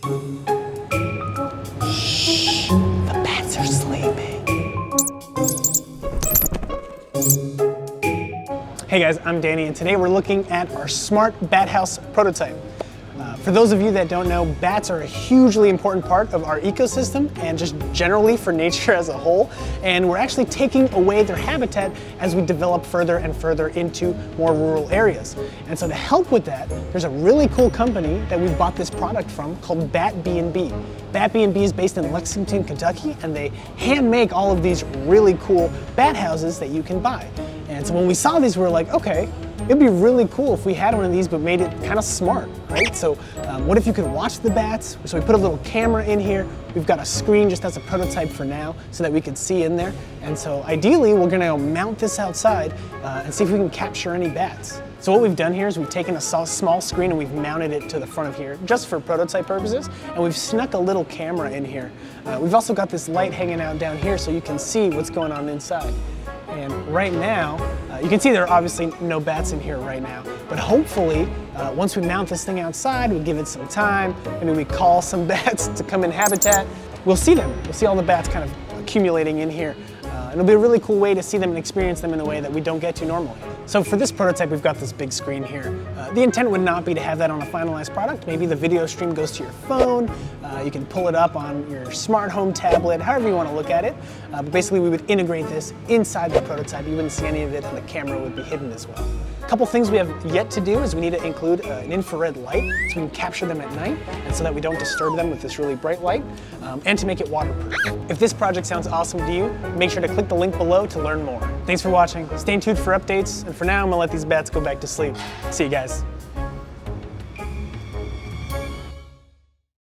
Shh, the bats are sleeping. Hey guys, I'm Danny and today we're looking at our smart bat house prototype. Uh, for those of you that don't know, bats are a hugely important part of our ecosystem and just generally for nature as a whole. And we're actually taking away their habitat as we develop further and further into more rural areas. And so to help with that, there's a really cool company that we bought this product from called BatBnB. Bat B&B is based in Lexington, Kentucky, and they hand make all of these really cool bat houses that you can buy. And so when we saw these, we were like, okay, It'd be really cool if we had one of these but made it kind of smart, right? So um, what if you could watch the bats? So we put a little camera in here. We've got a screen just as a prototype for now so that we could see in there. And so ideally, we're gonna mount this outside uh, and see if we can capture any bats. So what we've done here is we've taken a small screen and we've mounted it to the front of here just for prototype purposes. And we've snuck a little camera in here. Uh, we've also got this light hanging out down here so you can see what's going on inside. And right now, you can see there are obviously no bats in here right now, but hopefully uh, once we mount this thing outside, we give it some time, maybe we call some bats to come in habitat, we'll see them. We'll see all the bats kind of accumulating in here. Uh, it'll be a really cool way to see them and experience them in a way that we don't get to normally. So for this prototype, we've got this big screen here. Uh, the intent would not be to have that on a finalized product. Maybe the video stream goes to your phone. Uh, you can pull it up on your smart home tablet, however you want to look at it. Uh, but basically, we would integrate this inside the prototype. You wouldn't see any of it, and the camera would be hidden as well. A couple things we have yet to do is we need to include uh, an infrared light so we can capture them at night and so that we don't disturb them with this really bright light um, and to make it waterproof. If this project sounds awesome to you, make sure to click the link below to learn more. Thanks for watching. Stay tuned for updates, and for now, I'm gonna let these bats go back to sleep. See you guys.